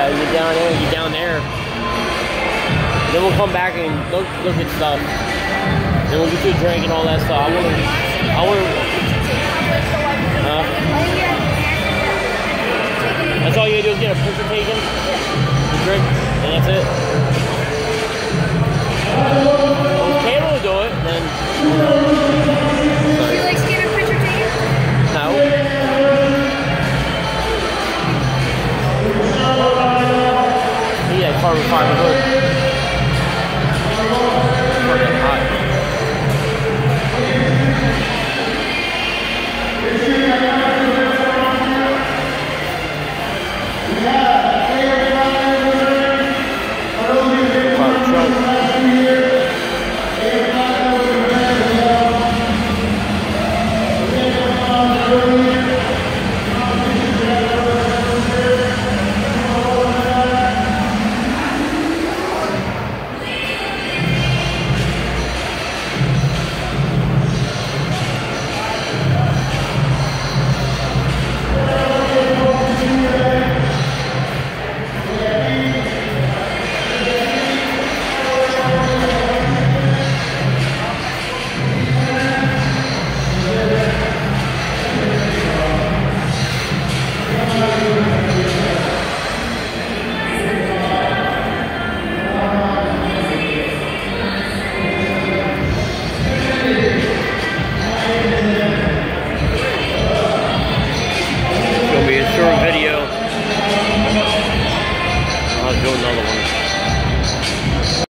Yeah, get down there, get down there. Then we'll come back and look look at stuff. Then we'll get you a drink and all that stuff. I wanna I wanna uh, that's all you gotta do is get a picture taken, a drink, and that's it. car with 500. Do another one.